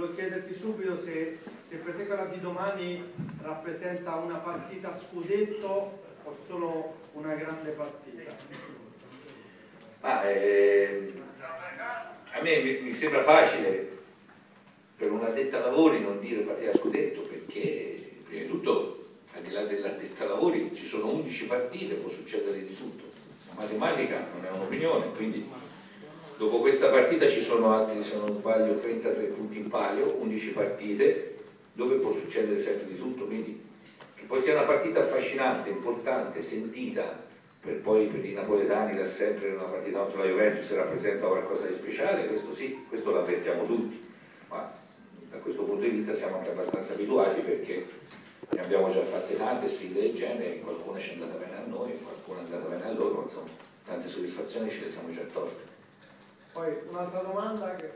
volevo chiederti subito se, se per te quella di domani rappresenta una partita scudetto o solo una grande partita. Ma eh, a me mi, mi sembra facile per un addetto ai lavori non dire partita scudetto perché prima di tutto al di là dell'addetto ai lavori ci sono 11 partite, può succedere di tutto. La matematica non è un'opinione, quindi dopo questa partita ci sono altri, se non sbaglio, 33 punti in palio, 11 partite, dove può succedere sempre di tutto, quindi che poi sia una partita affascinante, importante, sentita, per poi per i napoletani da sempre una partita contro la Juventus rappresenta qualcosa di speciale, questo sì, questo lo avvertiamo tutti, ma da questo punto di vista siamo anche abbastanza abituati perché ne abbiamo già fatte tante sfide del genere, qualcuna ci è andata bene a noi, qualcuna è andata bene a loro, insomma, tante soddisfazioni ce le siamo già tolte. Poi un'altra domanda che